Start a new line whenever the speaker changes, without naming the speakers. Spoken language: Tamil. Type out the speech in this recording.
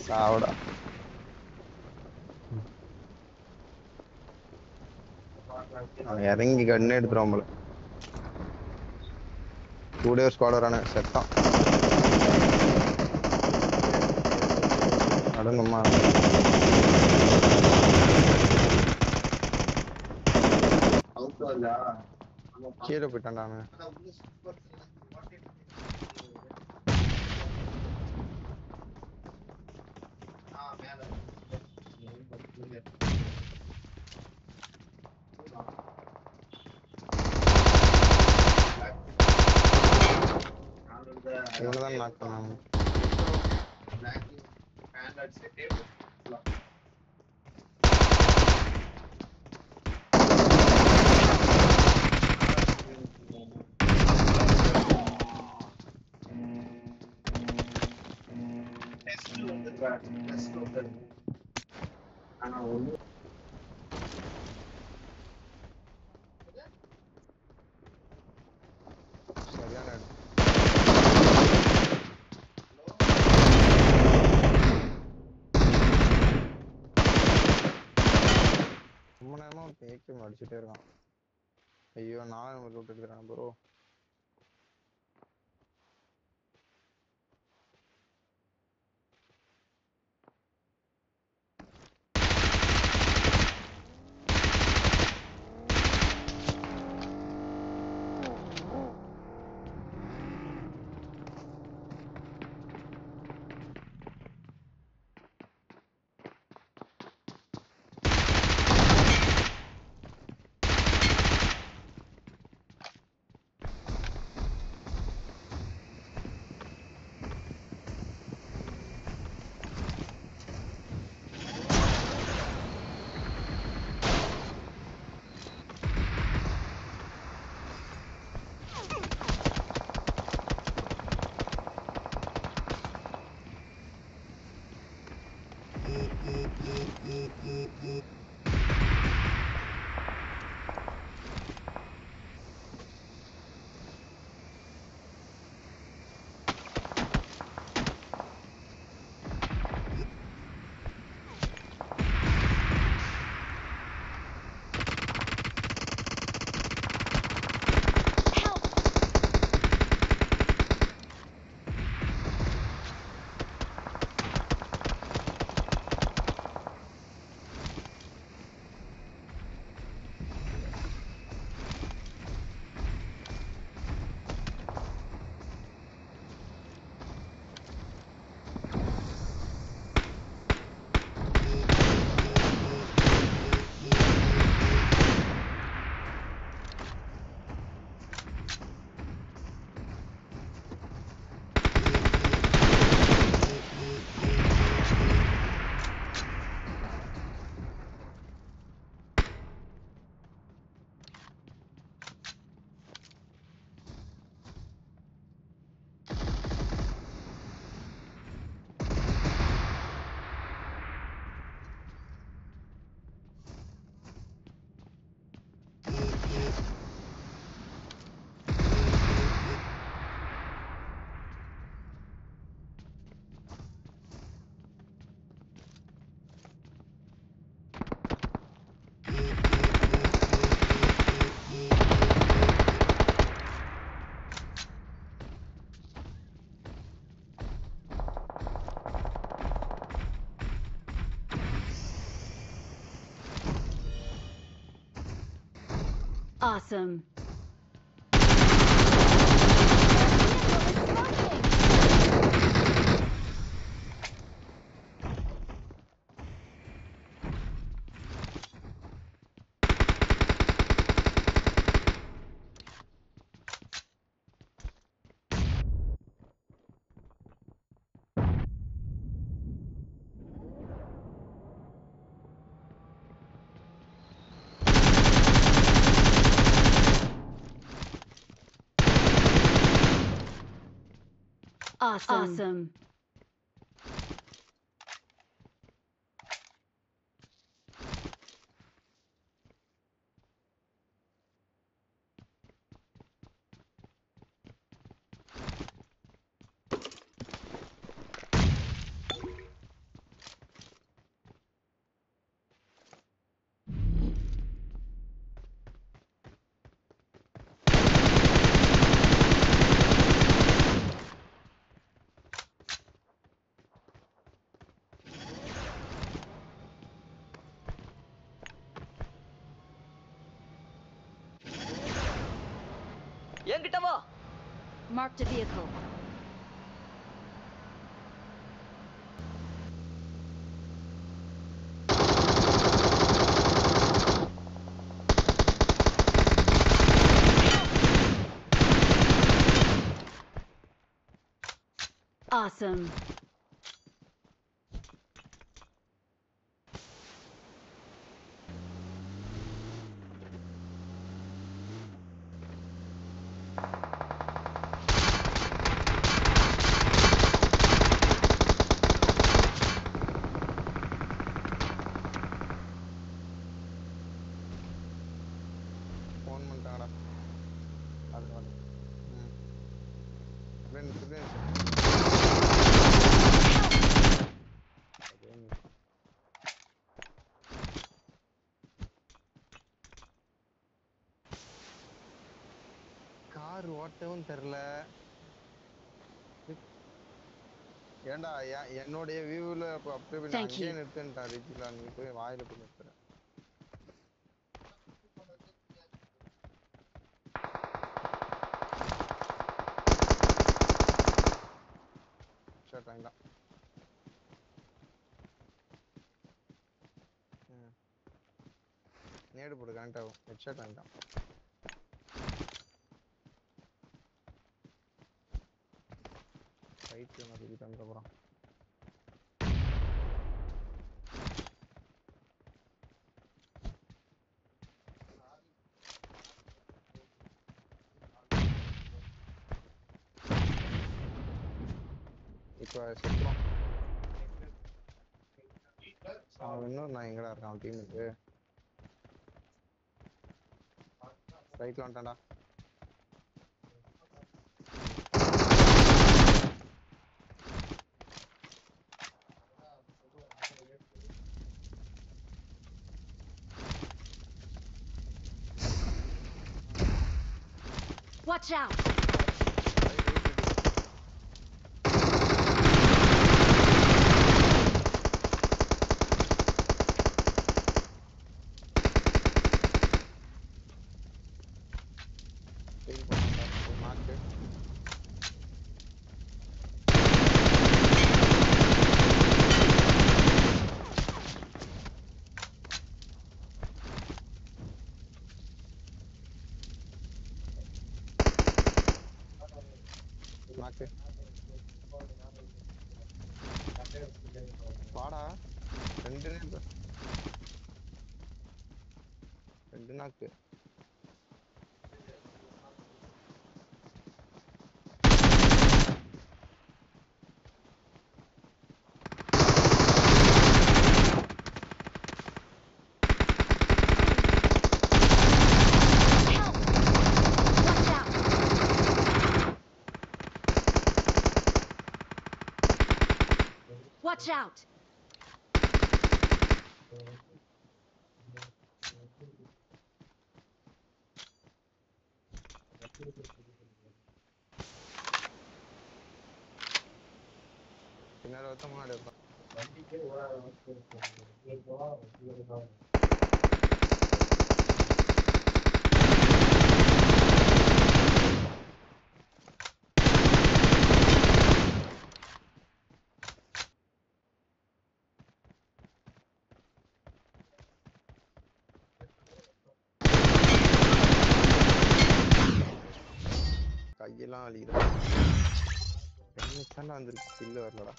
சாவடா. அவன் இறங்கி கண்ணே எடுத்துருவான் போல. டூ டேஸ் ஸ்குவாட் வரானே செத்தான் நடந்துமா கீழே போயிட்டான்டா இவனை தான் நாக் பண்ணாங்க சரியான இடம். ரொம்ப நேரமா ஏகேம் அடிச்சுட்டே இருக்கான் ஐயோ நானும் நம்ம லூட் எடுக்கிறேன் bro
Awesome. Awesome. Awesome. Marked a vehicle. Awesome.
Car ஓட்டவும் தெரில. ஏன்டா என்னுடைய வியூவில் அப்போ அப்படியே ரிச்சிலா நீ போய் வாயில போய் நிறுத்துற ஷர்ட் ம். நேடு போடு கனெக்ட் ஆகும். ஹெட்ஷாட் வேண்டாம் வாங்கிட்டான் ரைட்டு தூக்கி தந்துட போகிறான் இப்போ செத்துறோம் அவன் இன்னும் நான் எங்கடா இருக்கான் அவன் டீமுக்கு ரைட்ல வந்துட்டான்டா
Watch out!
Heal பண்ணான்டா. ஒரு knock. knock. வாடா ரெண்டு நேரம் ரெண்டு நாக்கு
Watch out!
किनारा तो मारे எல்லாம் கையெல்லாம் அழிக்கிறேன் என்ன வந்திருக்கு? வரலடா.